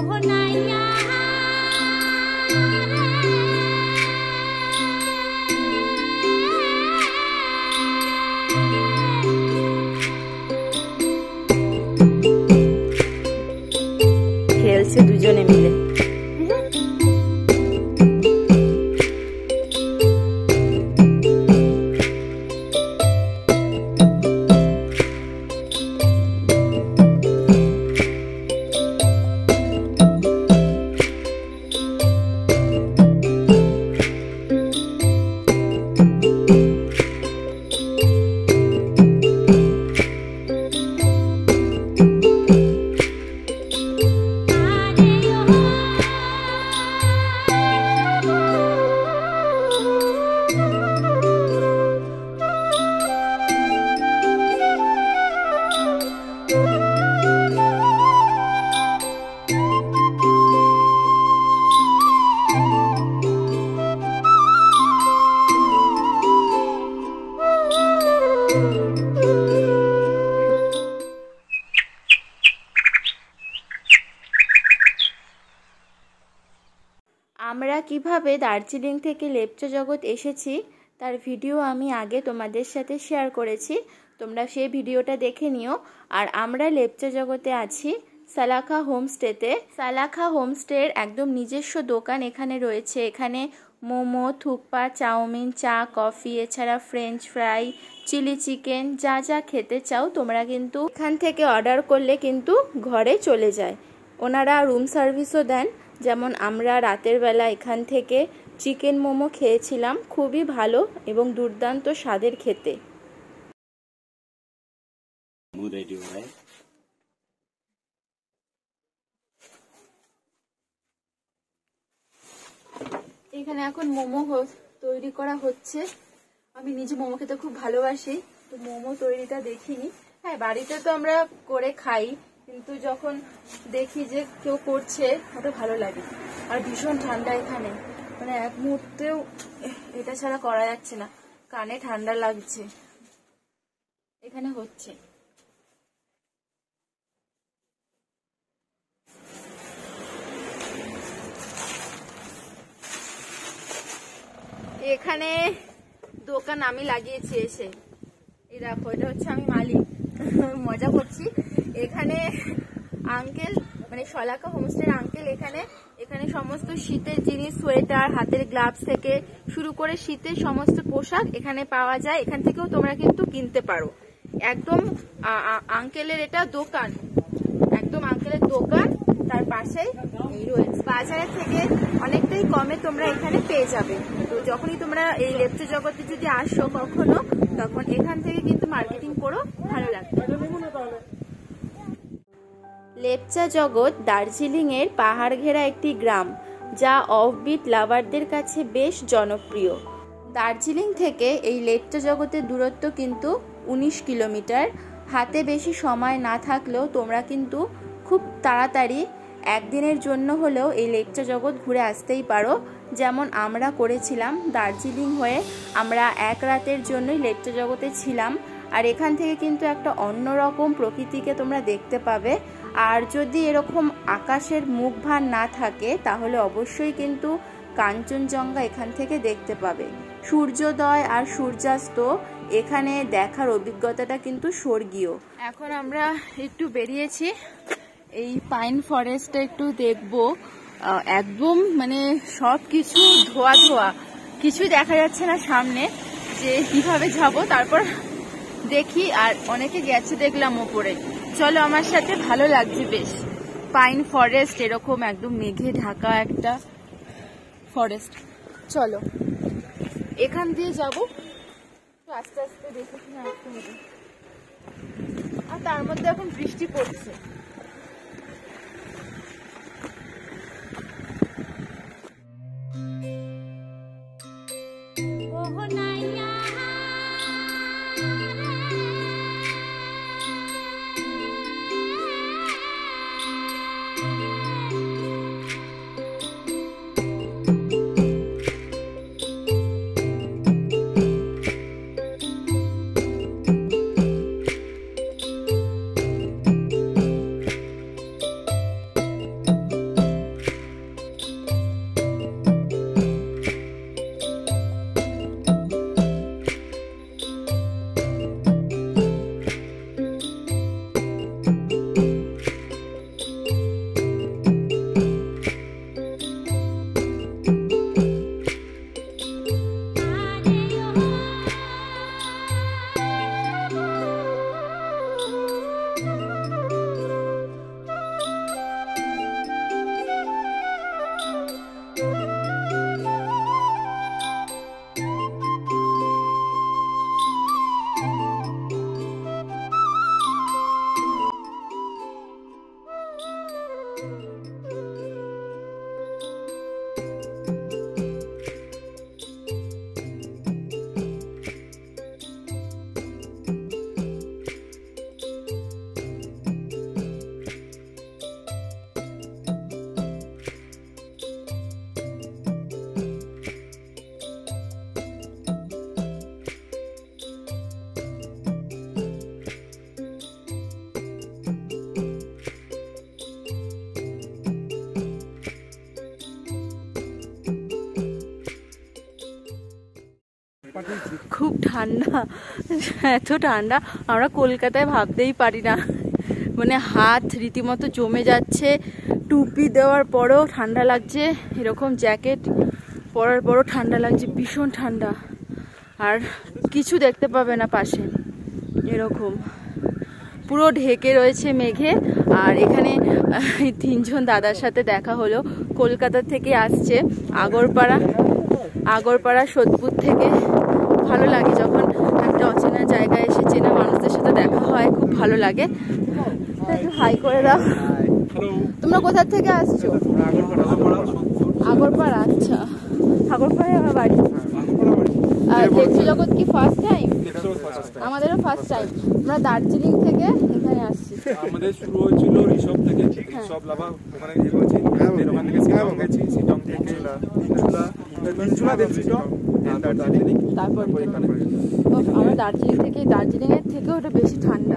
খেলছে দার্জিলিং থেকে লেপচা জগৎ এসেছি। তার ভিডিও আমি আগে তোমাদের সাথে শেয়ার করেছি। তোমরা সেই ভিডিওটা দেখে নিও। আর আমরা লেপচা জগতে আছি সালাখা হোমস্টেতে। সালাখা হোমস্টের একদম নিজস্ব দোকান এখানে রয়েছে। এখানে মোমো, থুকপা, চাউমিন, চা, কফি, এছাড়া ফ্রেঞ্চ ফ্রাই, চিলি চিকেন যা যা খেতে চাও তোমরা কিন্তু এখান থেকে অর্ডার করলে কিন্তু ঘরে চলে যায়। ওনারা রুম সার্ভিসও দেন। যেমন আমরা রাতের বেলা এখান থেকে চিকেন মোমো খেয়েছিলাম খুবই ভালো এবং দুর্দান্ত স্বাদের খেতে। এখানে এখন মোমো তৈরি করা হচ্ছে। আমি নিজে মোমো খেতে খুব ভালোবাসি তো মোমো তৈরিটা দেখিনি। হ্যাঁ বাড়িতে তো আমরা করে খাই। কিন্তু যখন দেখি যে কেউ করছে, ওটা ভালো লাগে। আর ভীষণ ঠান্ডা এখানে। মানে এক মুহূর্তেও এটা ছাড়া করা যাচ্ছে না। কানে ঠান্ডা লাগছে। এখানে হচ্ছে। এখানে দোকান আমি লাগিয়েছি এসে। এই দেখো, এটা হচ্ছে আমি মালিক। মজা করছি। এখানে আঙ্কেল মানে শলাকা হোমস্টের আঙ্কেল এখানে। এখানে সমস্ত শীতের জিনিস সোয়েটার হাতের গ্লাভস থেকে শুরু করে শীতের সমস্ত পোশাক এখানে পাওয়া যায়। এখান থেকেও তোমরা কিন্তু কিনতে পারো। একদম আঙ্কেলের এটা দোকান। একদম আঙ্কেলের দোকান। তার পাশেই রয়েছে বাজারের থেকে অনেকটাই কমে তোমরা এখানে পেয়ে যাবে। তো যখনই তোমরা এই লেপচা জগতে যদি আসো কখনো, তখন এখান থেকে কিন্তু মার্কেটিং করো, ভালো লাগবে। লেপচা জগৎ দার্জিলিংয়ের পাহাড় ঘেরা একটি গ্রাম, যা অফবিট লাভারদের কাছে বেশ জনপ্রিয়। দার্জিলিং থেকে এই লেপচা জগতের দূরত্ব কিন্তু উনিশ কিলোমিটার। হাতে বেশি সময় না থাকলেও তোমরা কিন্তু খুব তাড়াতাড়ি একদিনের জন্য হলেও এই লেপচা জগৎ ঘুরে আসতেই পারো। যেমন আমরা করেছিলাম দার্জিলিং হয়ে আমরা এক রাতের জন্যই লেপচা জগতে ছিলাম। আর এখান থেকে কিন্তু একটা অন্যরকম প্রকৃতিকে তোমরা দেখতে পাবে। আর যদি এরকম আকাশের মুখ ভার না থাকে, তাহলে অবশ্যই কিন্তু কাঞ্চনজঙ্ঘা এখান থেকে দেখতে পাবে। সূর্যোদয় আর সূর্যাস্ত এখানে দেখার অভিজ্ঞতাটা কিন্তু স্বর্গীয়। এখন আমরা একটু বেরিয়েছি। এই পাইন ফরেস্টটা একটু দেখব। একদম মানে সব কিছু ধোয়া ধোয়া। কিছুই দেখা যাচ্ছে না সামনে যে কীভাবে যাব, তারপর দেখি। আর অনেকে গেছে দেখলাম ওপরে। চলো আমার সাথে, ভালো লাগছে বেশ। পাইন ফরেস্ট, এরকম একদম মেঘে ঢাকা একটা ফরেস্ট। চলো, এখান দিয়ে যাব। আস্তে আস্তে দেখে কিনা আসতে হবে। আর তার মধ্যে এখন বৃষ্টি পড়ছে। খুব ঠান্ডা, এত ঠান্ডা, আমরা কলকাতায় ভাবতেই পারি না। মানে হাত রীতিমতো জমে যাচ্ছে, টুপি দেওয়ার পরেও ঠান্ডা লাগছে, এরকম জ্যাকেট পরার পরও ঠান্ডা লাগছে, ভীষণ ঠান্ডা। আর কিছু দেখতে পাবে না পাশে, এরকম। পুরো ঢেকে রয়েছে মেঘে, আর এখানে তিনজন দাদার সাথে দেখা হলো। কলকাতা থেকে আসছে আগরপাড়া আগরপাড়া, সোদপুর থেকে ভালো লাগে যখন একটা অচেনা জায়গায় এসে চেনা মানুষদের সাথে দেখা হয় খুব ভালো লাগে। একটু হাই করে দাও। তোমরা কোথা থেকে আসছো? আগরপাড়া আচ্ছা। আগরপাড়ায় আমার বাড়ি। আর দেখছি জগৎ কি ফার্স্ট টাইম আমাদেরও ফার্স্ট টাইম আমরা দার্জিলিং থেকে এখানে আসছি। আমাদের শুরু হয়েছিল ঋষভ থেকে। ঋষভ লাভা ওখানে ইয়ে করেছি ওখান থেকে শিলং গেছি। শিলং থেকে শিলং তারপর আমরা দার্জিলিং থেকে দার্জিলিং এর থেকেও ওটা বেশি ঠান্ডা।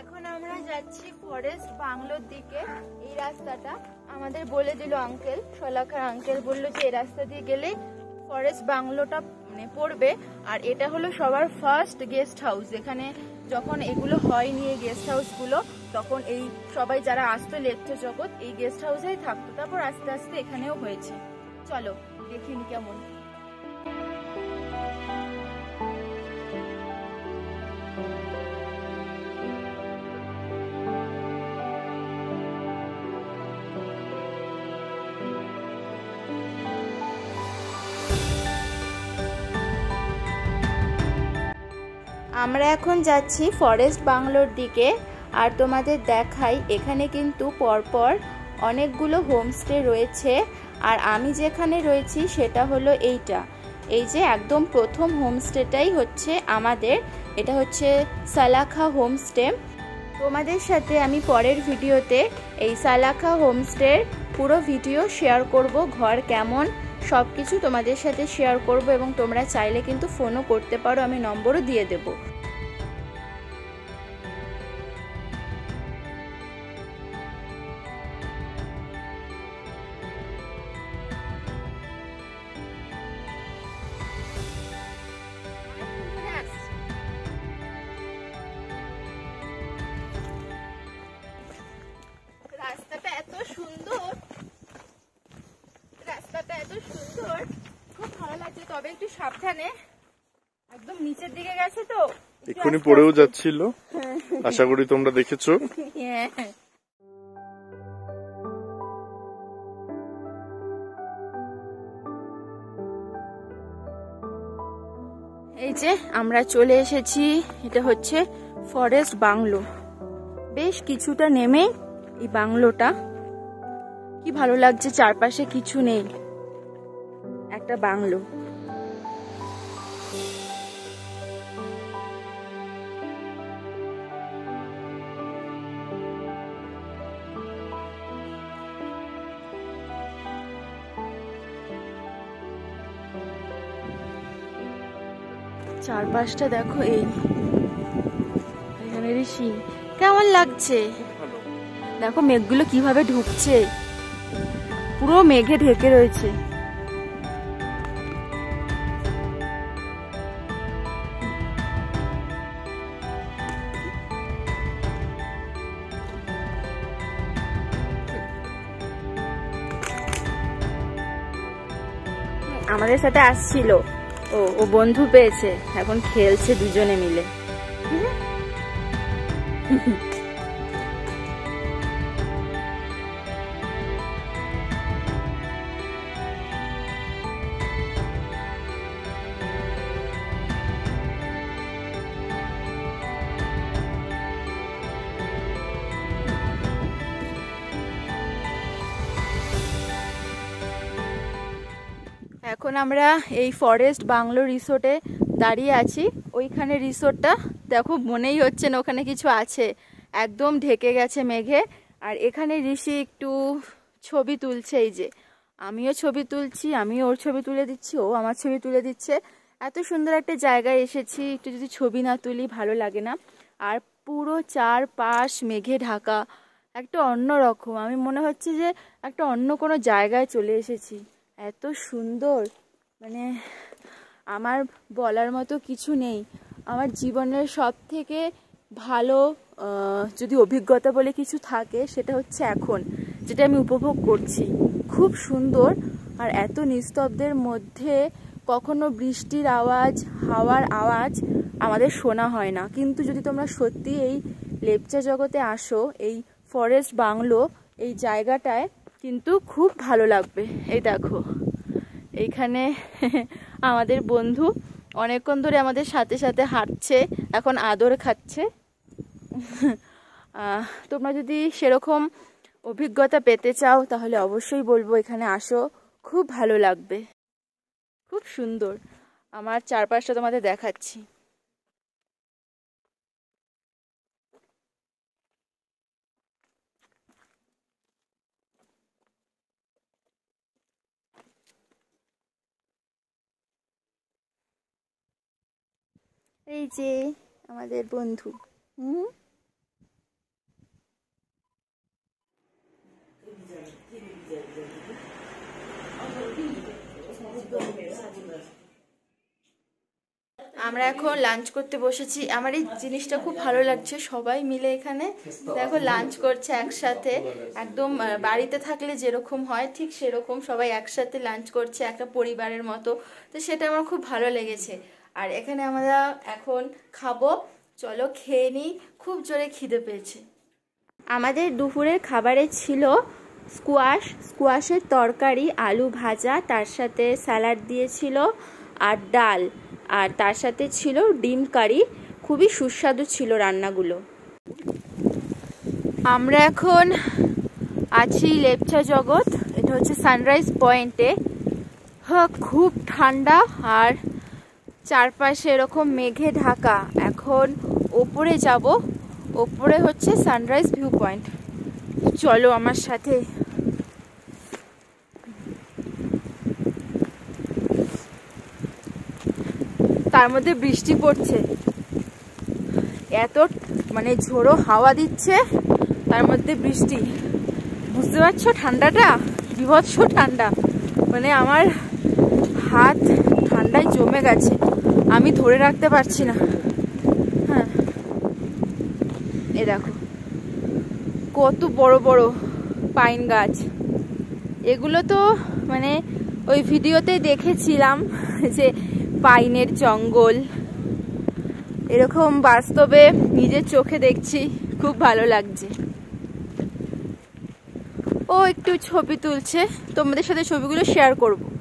এখন আমরা যাচ্ছি ফরেস্ট বাংলোর দিকে। এই রাস্তাটা আমাদের বলে দিল আঙ্কেল শলাখার আঙ্কেল বলল যে এই রাস্তা দিয়ে গেলে ফরেস্ট বাংলোটা মানে পড়বে। আর এটা হলো সবার ফার্স্ট গেস্ট হাউস এখানে যখন এগুলো হয় নিয়ে গেস্ট হাউসগুলো তখন এই সবাই যারা আসতো লেপ্ত জগৎ, এই গেস্ট হাউসেই থাকতো। তারপর আস্তে আস্তে এখানেও হয়েছে। চলো দেখিনি কেমন। আমরা এখন যাচ্ছি ফরেস্ট বাংলোর দিকে আর তোমাদের দেখাই, এখানে কিন্তু পরপর অনেকগুলো হোমস্টে রয়েছে। আর আমি যেখানে রয়েছি সেটা হলো এইটা। এই যে একদম প্রথম হোমস্টেটাই হচ্ছে আমাদের, এটা হচ্ছে সালাখা হোমস্টে। তোমাদের সাথে আমি পরের ভিডিওতে এই সালাখা হোমস্টের পুরো ভিডিও শেয়ার করব, ঘর কেমন সব কিছু তোমাদের সাথে শেয়ার করব এবং তোমরা চাইলে কিন্তু ফোনও করতে পারো, আমি নম্বরও দিয়ে দেবো। পড়েও যাচ্ছিল। আশা করি তোমরা দেখেছ। এই যে আমরা চলে এসেছি, এটা হচ্ছে ফরেস্ট বাংলো। বেশ কিছুটা নেমে এই বাংলোটা। কি ভালো লাগছে, চারপাশে কিছু নেই। একটা বাংলো। চারপাশটা দেখো এই। এখানে ঋষি কেমন লাগছে? দেখো মেঘগুলো কীভাবে ঢুকছে। পুরো মেঘে ঢেকে রয়েছে। আমাদের সাথে আসছিল। ও ও বন্ধু পেয়েছে। এখন খেলছে দুজনে মিলে। এখন আমরা এই ফরেস্ট বাংলো রিসোর্টে দাঁড়িয়ে আছি। ওইখানে রিসোর্টটা দেখো মনেই হচ্ছে না ওখানে কিছু আছে। একদম ঢেকে গেছে মেঘে। আর এখানে ঋষি একটু ছবি তুলছে এই যে। আমিও ছবি তুলছি, আমিও ওর ছবি তুলে দিচ্ছি, ও আমার ছবি তুলে দিচ্ছে। এত সুন্দর একটা জায়গায় এসেছি, একটু যদি ছবি না তুলি ভালো লাগে না। আর পুরো চারপাশ মেঘে ঢাকা, একটা অন্য রকম আমি মনে হচ্ছে যে একটা অন্য কোনো জায়গায় চলে এসেছি। এত সুন্দর। মানে আমার বলার মতো কিছু নেই। আমার জীবনের সব থেকে ভালো যদি অভিজ্ঞতা বলে কিছু থাকে সেটা হচ্ছে এখন, যেটা আমি উপভোগ করছি। খুব সুন্দর আর এত নিস্তব্ধের মধ্যে কখনো বৃষ্টির আওয়াজ, হাওয়ার আওয়াজ আমাদের শোনা হয় না। কিন্তু যদি তোমরা সত্যি এই লেপচা জগতে আসো, এই ফরেস্ট বাংলো, এই জায়গাটায় কিন্তু খুব ভালো লাগবে। এই দেখো। এইখানে আমাদের বন্ধু অনেকক্ষণ ধরে আমাদের সাথে সাথে হাঁটছে, এখন আদর খাচ্ছে। তোমরা যদি সেরকম অভিজ্ঞতা পেতে চাও, তাহলে অবশ্যই বলব এখানে আসো। খুব ভালো লাগবে। খুব সুন্দর। আমার চারপাশটা তোমাদের দেখাচ্ছি। এই যে আমাদের বন্ধু, হুম? আমরা এখন লাঞ্চ করতে বসেছি। আমার এই জিনিসটা খুব ভালো লাগছে, সবাই মিলে এখানে। দেখো লাঞ্চ করছে একসাথে। একদম বাড়িতে থাকলে যেরকম হয়, ঠিক সেরকম সবাই একসাথে লাঞ্চ করছে, একটা পরিবারের মতো। তো সেটা আমার খুব ভালো লেগেছে। আর এখানে আমরা এখন খাব। চলো খেয়ে নিই। খুব জোরে খিদে পেয়েছে। আমাদের দুপুরের খাবারে ছিল স্কোয়াশ স্কোয়াশের তরকারি, আলু ভাজা, তার সাথে স্যালাড দিয়েছিল আর ডাল। আর তার সাথে ছিল ডিম কারি। খুবই সুস্বাদু ছিল রান্নাগুলো। আমরা এখন আছি লেপচা জগৎ। এটা হচ্ছে সানরাইজ পয়েন্টে হ্যাঁ খুব ঠান্ডা আর চারপাশে এরকম মেঘে ঢাকা। এখন ওপরে যাব। ওপরে হচ্ছে সানরাইজ ভিউ পয়েন্ট। চলো আমার সাথে। তার মধ্যে বৃষ্টি পড়ছে। এত মানে ঝোড়ো হাওয়া দিচ্ছে, তার মধ্যে বৃষ্টি। বুঝতে পারছ ঠান্ডাটা? বিভৎস ঠান্ডা। মানে আমার হাত ঠান্ডায় জমে গেছে। আমি ধরে রাখতে পারছি না। হ্যাঁ। এ দেখো। কত বড় বড় পাইন গাছ। এগুলো তো মানে ওই ভিডিওতে দেখেছিলাম যে পাইনের জঙ্গল। এরকম বাস্তবে নিজের চোখে দেখছি, খুব ভালো লাগছে। ও একটু ছবি তুলছে। তোমাদের সাথে ছবিগুলো শেয়ার করব।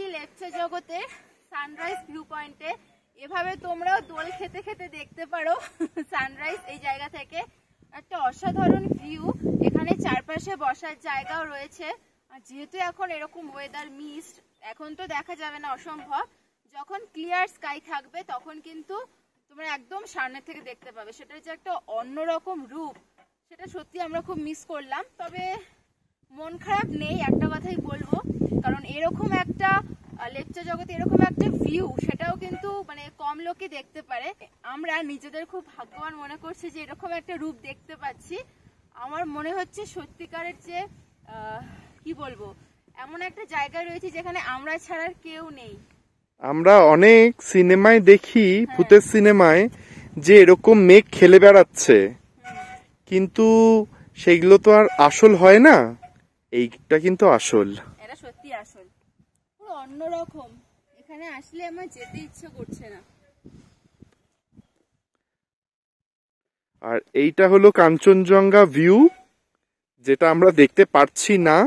আছি লেপচা জগতের সানরাইজ ভিউ পয়েন্টে এভাবে তোমরাও দোল খেতে খেতে দেখতে পারো সানরাইজ এই জায়গা থেকে। একটা অসাধারণ ভিউ এখানে চারপাশে বসার জায়গাও রয়েছে। আর যেহেতু এখন এরকম ওয়েদার মিস্ট এখন তো দেখা যাবে না অসম্ভব। যখন ক্লিয়ার স্কাই থাকবে, তখন কিন্তু তোমরা একদম সামনে থেকে দেখতে পাবে। সেটা যে একটা অন্যরকম রূপ। সেটা সত্যি আমরা খুব মিস করলাম। তবে মন খারাপ নেই, একটা কথাই বলব। কারণ এরকম একটা লেপচা জগতে এরকম একটা ভিউ সেটাও কিন্তু মানে কম লোকে দেখতে পারে। আমরা নিজেদের খুব ভাগ্যবান মনে করছি যে এরকম একটা রূপ দেখতে পাচ্ছি। আমার মনে হচ্ছে সত্যিকারের যে কি বলব এমন একটা জায়গায় রয়েছে যেখানে আমরা ছাড়া আর কেউ নেই। আমরা অনেক সিনেমায় দেখি ভূতের সিনেমায় যে এরকম মেঘ খেলে বেড়াচ্ছে। কিন্তু সেগুলো তো আর আসল হয় না। এইটা কিন্তু আসল। পুরো অন্যরকম। এখানে আসলে আমার যেতে ইচ্ছে করছে না। আর এইটা হলো কাঞ্চনজঙ্ঘা ভিউ, যেটা আমরা দেখতে পারছি না,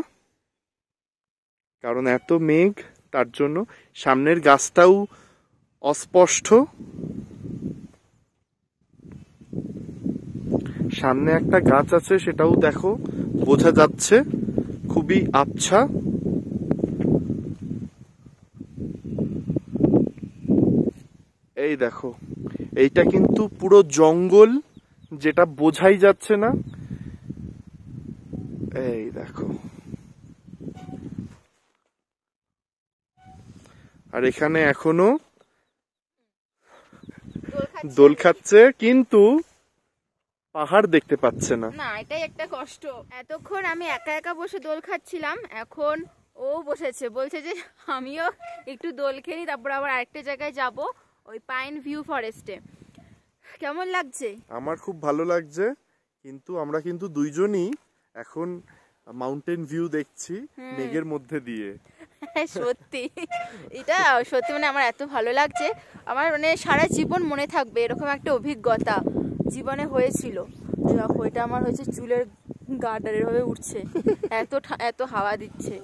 কারণ এত মেঘ, তার জন্য সামনের গাছটাও অস্পষ্ট। সামনে একটা গাছ আছে, সেটাও দেখো, বোঝা যাচ্ছে, খুবই আবছা। এই দেখো এইটা কিন্তু পুরো জঙ্গল যেটা বোঝাই যাচ্ছে না। এই দেখো। আর এখানে এখনও দোল খাচ্ছে কিন্তু পাহাড় দেখতে পাচ্ছে না। না এটাই একটা কষ্ট। এতক্ষণ আমি একা একা বসে দোল খাচ্ছিলাম এখন ও বসেছে। বলছে যে আমিও একটু দোল খেলি তারপর আবার আরেকটা জায়গায় যাব। ওই পাইন ভিউ ফরেস্টে। কেমন লাগছে? আমার খুব ভালো লাগছে কিন্তু আমরা কিন্তু দুইজনই এখন মাউন্টেন ভিউ দেখছি মেঘের মধ্যে দিয়ে। সত্যি। এটা সত্যি মানে আমার এত ভালো লাগছে। আমার মানে সারা জীবন মনে থাকবে এরকম একটা অভিজ্ঞতা জীবনে হয়েছিল। এটা আমার হয়েছে চুলের গার্ডার এভাবে উঠছে। এত এত হাওয়া দিচ্ছে।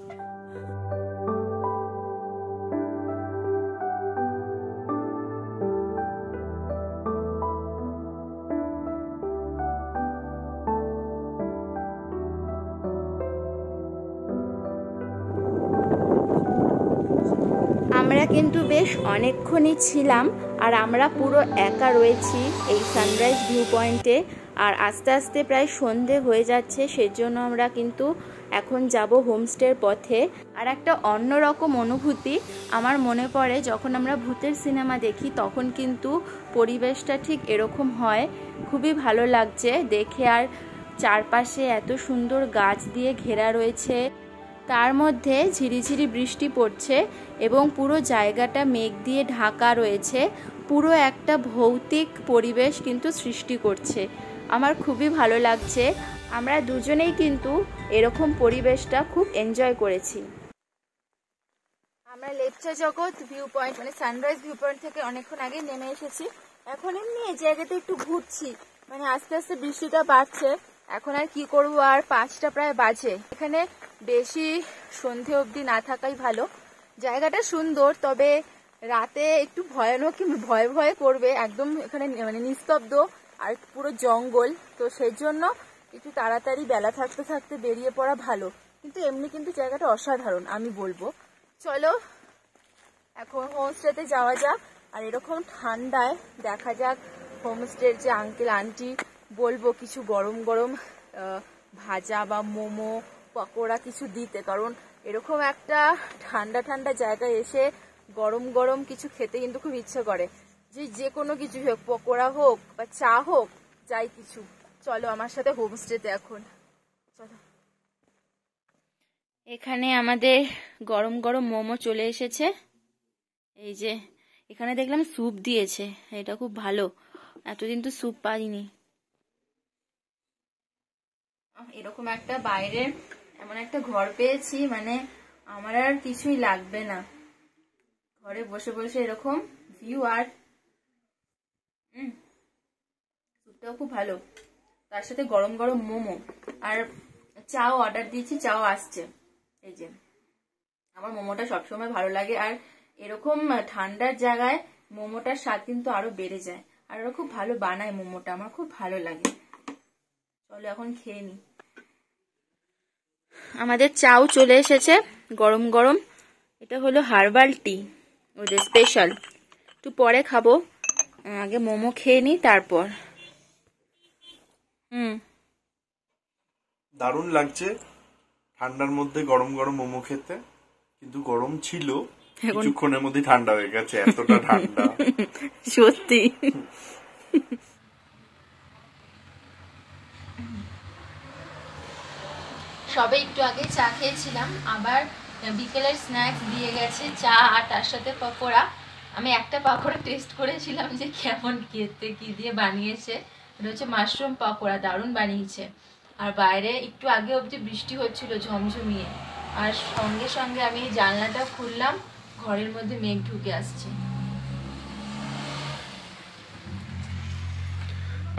কিন্তু বেশ অনেকক্ষণই ছিলাম আর আমরা পুরো একা রয়েছি এই সানরাইজ ভিউ পয়েন্টে আর আস্তে আস্তে প্রায় সন্ধে হয়ে যাচ্ছে, সেজন্য আমরা কিন্তু এখন যাব হোমস্টের পথে। আর একটা অন্যরকম অনুভূতি, আমার মনে পড়ে যখন আমরা ভূতের সিনেমা দেখি, তখন কিন্তু পরিবেশটা ঠিক এরকম হয়। খুবই ভালো লাগছে দেখে, আর চারপাশে এত সুন্দর গাছ দিয়ে ঘেরা রয়েছে। তার মধ্যে ঝিরিঝিরি বৃষ্টি পড়ছে এবং পুরো জায়গাটা মেঘ দিয়ে ঢাকা রয়েছে। পুরো একটা ভৌতিক পরিবেশ কিন্তু সৃষ্টি করছে। আমার খুবই ভালো লাগছে। আমরা দুজনেই কিন্তু এরকম পরিবেশটা খুব এনজয় করেছি। আমরা লেপচা জগৎ ভিউ পয়েন্ট মানে সানরাইজ ভিউ পয়েন্ট থেকে অনেকক্ষণ আগে নেমে এসেছি। এখন এমনি এই জায়গাতে একটু ঘুরছি। মানে আস্তে আস্তে বৃষ্টিটা বাড়ছে। এখন আর কি করব? আর পাঁচটা প্রায় বাজে। এখানে বেশি সন্ধে অবধি না থাকাই ভালো। জায়গাটা সুন্দর, তবে রাতে একটু ভয়ানক ভয় ভয় করবে, একদম এখানে মানে নিস্তব্ধ আর পুরো জঙ্গল। তো সেই জন্য একটু তাড়াতাড়ি বেলা থাকতে থাকতে বেরিয়ে পড়া ভালো। কিন্তু এমনি কিন্তু জায়গাটা অসাধারণ, আমি বলব। চলো, এখন হোমস্টেতে যাওয়া যাক। আর এরকম ঠান্ডায় দেখা যাক হোমস্টের যে আঙ্কেল আন্টি বলব কিছু গরম গরম ভাজা বা মোমো, পকোড়া কিছু দিতে। কারণ এরকম একটা ঠান্ডা ঠান্ডা জায়গায় এসে গরম গরম কিছু খেতে কিন্তু খুব ইচ্ছে করে। যে যে কোনো কিছু হোক পকোড়া হোক বা চা হোক যাই কিছু। চলো আমার সাথে হোমস্টেতে এখন। চলো। এখানে আমাদের গরম গরম মোমো চলে এসেছে। এই যে এখানে দেখলাম স্যুপ দিয়েছে। এটা খুব ভালো। এতদিন তো স্যুপ পাইনি। এরকম একটা বাইরে এমন একটা ঘর পেয়েছি মানে আমার আর কিছুই লাগবে না। ঘরে বসে বসে এরকম ভিউ আর স্যুপটাও খুব ভালো। তার সাথে গরম গরম মোমো আর চাও অর্ডার দিয়েছি, চাও আসছে। এই যে, আমার মোমোটা সবসময় ভালো লাগে আর এরকম ঠান্ডার জায়গায় মোমোটার স্বাদ কিন্তু আরও বেড়ে যায়। আর ওরা খুব ভালো বানায় মোমোটা, আমার খুব ভালো লাগে। চলো এখন খেয়ে নি। আমাদের চাও চলে এসেছে গরম গরম। এটা হলো হার্বাল টি ওদের স্পেশাল একটু পরে খাব। আগে মোমো খেয়ে নিই তারপর। হুম। দারুণ লাগছে ঠান্ডার মধ্যে গরম গরম মোমো খেতে কিন্তু গরম ছিল কিছুক্ষণের মধ্যে ঠান্ডা হয়ে গেছে এতটা ঠান্ডা। সত্যি। সবে একটু আগে চা খেয়েছিলাম, আবার বিকেলের স্ন্যাক্স দিয়ে গেছে চা আর তার সাথে পকোড়া। আমি একটা পকোড়া টেস্ট করেছিলাম যে কেমন খেতে, কি দিয়ে বানিয়েছে। এটা হচ্ছে মাশরুম পকোড়া, দারুণ বানিয়েছে। আর বাইরে একটু আগে অবধি বৃষ্টি হচ্ছিল ঝমঝমিয়ে। আর সঙ্গে সঙ্গে আমি জানলাটা খুললাম, ঘরের মধ্যে মেঘ ঢুকে আসছে।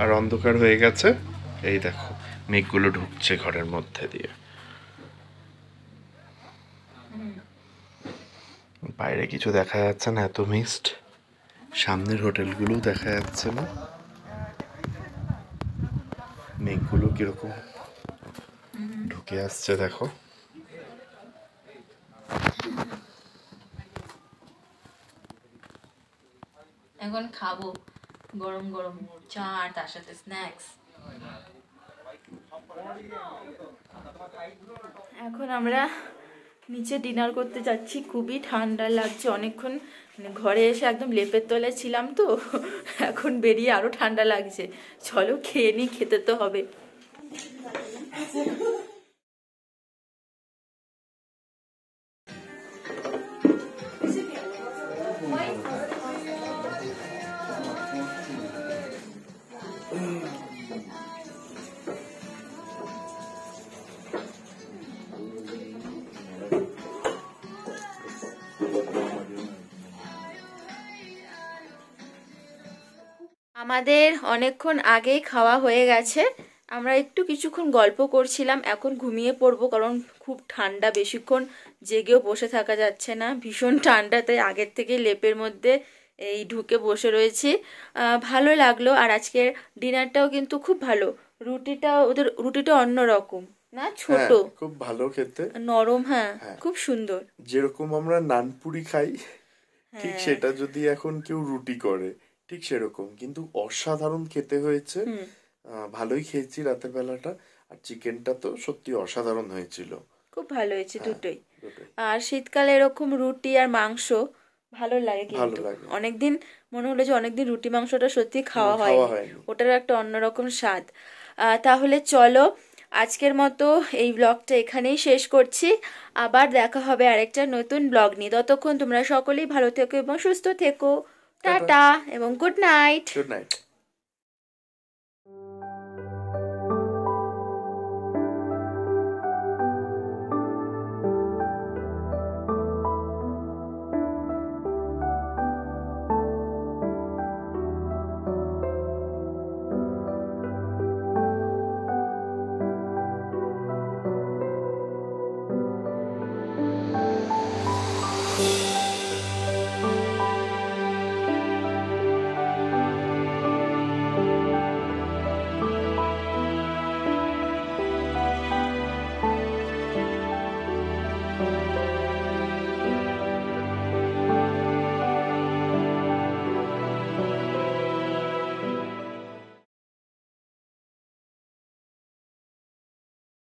আর অন্ধকার হয়ে গেছে। এই দেখো। মেঘগুলো ঢুকছে ঘরের মধ্যে দিয়ে। বাইরে কিছু দেখা যাচ্ছে না, এত মিস্ট সামনের হোটেলগুলো দেখা যাচ্ছে না। মেঘগুলো কীরকম ঢুকে আসছে দেখো। এখন খাব, গরম গরম চা আর তার সাথে স্ন্যাক্স এখন আমরা নিচে ডিনার করতে যাচ্ছি। খুবই ঠান্ডা লাগছে অনেকক্ষণ। মানে ঘরে এসে একদম লেপের তলায় ছিলাম তো। এখন বেরিয়ে আরও ঠান্ডা লাগছে। চলো খেয়ে নি, খেতে তো হবে। আমাদের অনেকক্ষণ আগেই খাওয়া হয়ে গেছে। আমরা একটু কিছুক্ষণ গল্প করছিলাম এখন ঘুমিয়ে পড়ব কারণ খুব ঠান্ডা বেশিক্ষণ জেগেও বসে থাকা যাচ্ছে না। ভীষণ ঠান্ডাতে আগের থেকে লেপের মধ্যে এই ঢুকে বসে রয়েছি। ভালো লাগল আর আজকের ডিনারটাও কিন্তু খুব ভালো। রুটিটা ওদের রুটিটা অন্যরকম না? ছোট। হ্যাঁ, খুব ভালো খেতে। নরম হ্যাঁ হ্যাঁ। খুব সুন্দর। যেরকম আমরা নানপুরি খাই ঠিক হ্যাঁ। সেটা যদি এখন কেউ রুটি করে ঠিক সেরকম। কিন্তু অসাধারণ খেতে হয়েছে। ভালোই খেয়েছি রাতের বেলাটা। আর চিকেনটা তো সত্যি অসাধারণ হয়েছিল। খুব ভালো হয়েছে দুটোই। দুটোই। আর শীতকালে এরকম রুটি আর মাংস ভালো লাগে কিন্তু। অনেকদিন মনে হলো যে অনেকদিন রুটি মাংসটা সত্যি খাওয়া হয়নি। ওটারও একটা অন্যরকম স্বাদ। তাহলে চলো আজকের মতো এই ব্লগটা এখানেই শেষ করছি। আবার দেখা হবে আরেকটা নতুন ব্লগ নিয়ে। ততক্ষণ তোমরা সকলেই ভালো থেকো এবং সুস্থ থেকো। টাটা এবং গুড নাইট। Good night